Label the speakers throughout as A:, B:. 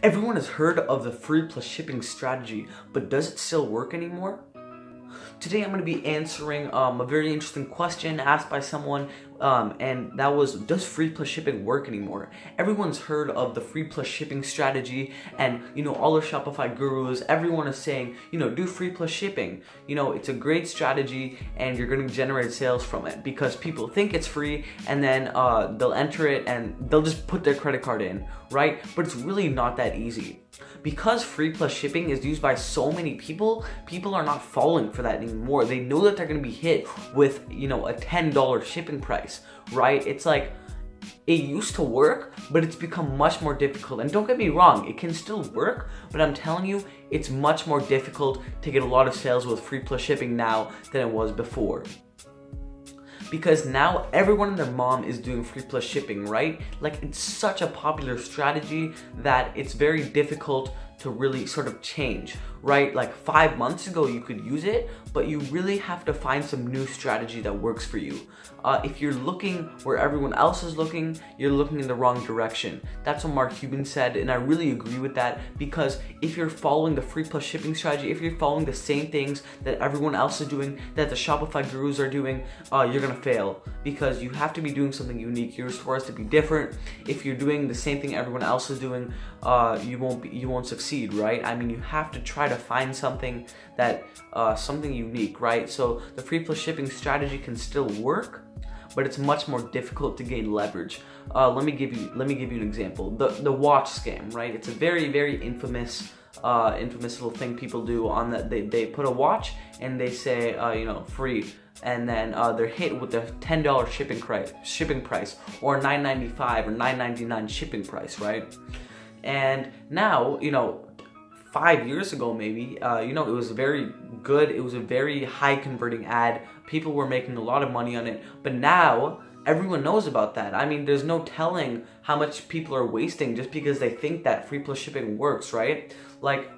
A: Everyone has heard of the free plus shipping strategy, but does it still work anymore? Today I'm going to be answering um, a very interesting question asked by someone, um, and that was, does free plus shipping work anymore? Everyone's heard of the free plus shipping strategy, and you know, all the Shopify gurus, everyone is saying, you know, do free plus shipping. You know, it's a great strategy, and you're going to generate sales from it because people think it's free, and then uh, they'll enter it and they'll just put their credit card in, right? But it's really not that easy because free plus shipping is used by so many people, people are not falling for that anymore. They know that they're gonna be hit with, you know, a $10 shipping price, right? It's like, it used to work, but it's become much more difficult. And don't get me wrong, it can still work, but I'm telling you, it's much more difficult to get a lot of sales with free plus shipping now than it was before because now everyone and their mom is doing free plus shipping, right? Like it's such a popular strategy that it's very difficult to really sort of change, right? Like five months ago, you could use it, but you really have to find some new strategy that works for you. Uh, if you're looking where everyone else is looking, you're looking in the wrong direction. That's what Mark Cuban said, and I really agree with that because if you're following the free plus shipping strategy, if you're following the same things that everyone else is doing, that the Shopify gurus are doing, uh, you're gonna fail because you have to be doing something unique. You're supposed to be different. If you're doing the same thing everyone else is doing, uh, you won't be, you won't succeed, right? I mean, you have to try to find something that uh, something unique, right? So the free plus shipping strategy can still work, but it's much more difficult to gain leverage. Uh, let me give you let me give you an example. The the watch scam, right? It's a very very infamous uh, infamous little thing people do on that they, they put a watch and they say uh, you know free and then uh, they're hit with ten dollar shipping price shipping price or nine ninety five or nine ninety nine shipping price, right? And now you know five years ago maybe uh, you know it was very good. It was a very high converting ad. People were making a lot of money on it. But now everyone knows about that. I mean there's no telling how much people are wasting just because they think that free plus shipping works right? Like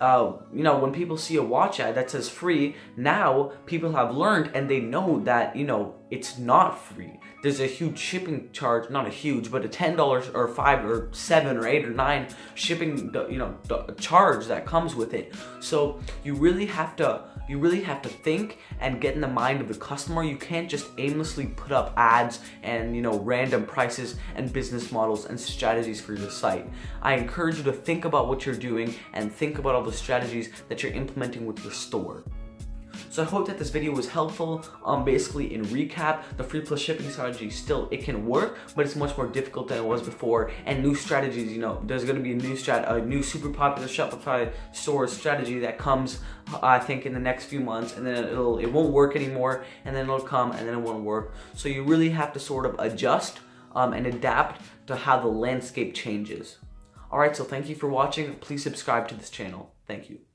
A: uh, you know, when people see a watch ad that says free, now people have learned and they know that, you know, it's not free. There's a huge shipping charge, not a huge, but a $10 or 5 or 7 or 8 or 9 shipping, you know, charge that comes with it. So you really have to you really have to think and get in the mind of the customer. You can't just aimlessly put up ads and, you know, random prices and business models and strategies for your site. I encourage you to think about what you're doing and think about all the strategies that you're implementing with your store. So I hope that this video was helpful. Um, basically, in recap, the free plus shipping strategy still, it can work, but it's much more difficult than it was before. And new strategies, you know, there's gonna be a new strat, a new super popular Shopify store strategy that comes, I think, in the next few months, and then it'll, it won't work anymore, and then it'll come, and then it won't work. So you really have to sort of adjust um, and adapt to how the landscape changes. Alright, so thank you for watching. Please subscribe to this channel. Thank you.